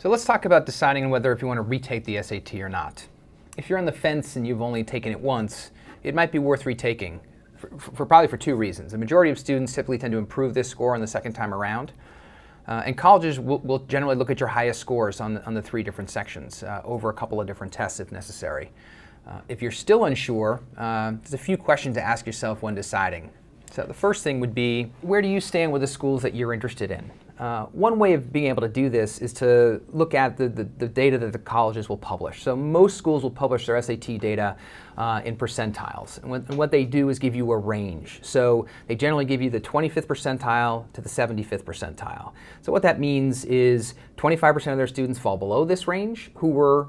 So let's talk about deciding whether if you want to retake the SAT or not. If you're on the fence and you've only taken it once, it might be worth retaking, for, for probably for two reasons. The majority of students typically tend to improve this score on the second time around. Uh, and colleges will, will, generally look at your highest scores on the, on the three different sections uh, over a couple of different tests if necessary. Uh, if you're still unsure, uh, there's a few questions to ask yourself when deciding. So the first thing would be, where do you stand with the schools that you're interested in? Uh, one way of being able to do this is to look at the, the, the, data that the colleges will publish. So most schools will publish their SAT data uh, in percentiles. And what, and what, they do is give you a range. So they generally give you the 25th percentile to the 75th percentile. So what that means is 25% of their students fall below this range who were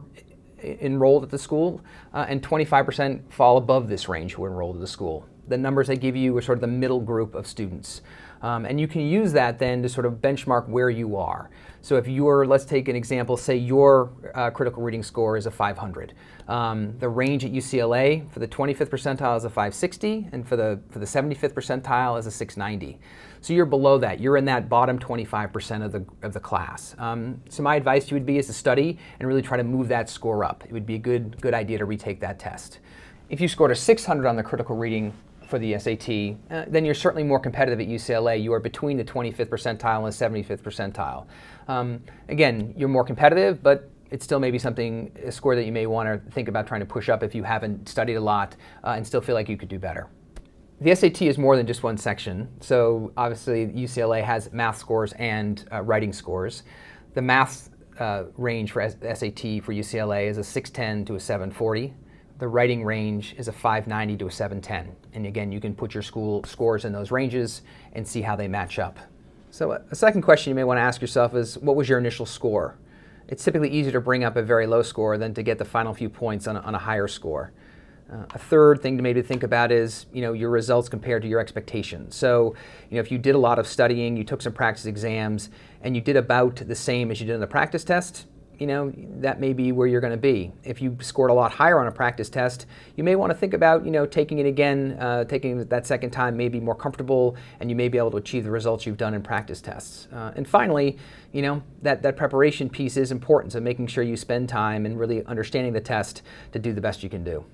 enrolled at the school, uh, and 25% fall above this range who were enrolled at the school. The numbers they give you are sort of the middle group of students. Um, and you can use that then to sort of benchmark where you are. So if you're, let's take an example, say your uh, critical reading score is a 500. Um, the range at UCLA for the 25th percentile is a 560, and for the, for the 75th percentile is a 690. So you're below that. You're in that bottom 25% of the, of the class. Um, so my advice to you would be is to study and really try to move that score up. It would be a good, good idea to retake that test. If you scored a 600 on the critical reading for the SAT, uh, then you're certainly more competitive at UCLA. You are between the 25th percentile and the 75th percentile. Um, again, you're more competitive, but it's still maybe something, a score that you may want to think about trying to push up if you haven't studied a lot uh, and still feel like you could do better. The SAT is more than just one section. So obviously UCLA has math scores and uh, writing scores. The math uh, range for SAT for UCLA is a 610 to a 740 the writing range is a 590 to a 710. And again, you can put your school scores in those ranges and see how they match up. So a second question you may want to ask yourself is, what was your initial score? It's typically easier to bring up a very low score than to get the final few points on a, on a higher score. Uh, a third thing to maybe think about is, you know, your results compared to your expectations. So, you know, if you did a lot of studying, you took some practice exams, and you did about the same as you did in the practice test, you know, that may be where you're going to be. If you scored a lot higher on a practice test, you may want to think about, you know, taking it again, uh, taking that second time may be more comfortable, and you may be able to achieve the results you've done in practice tests. Uh, and finally, you know, that, that preparation piece is important, so making sure you spend time and really understanding the test to do the best you can do.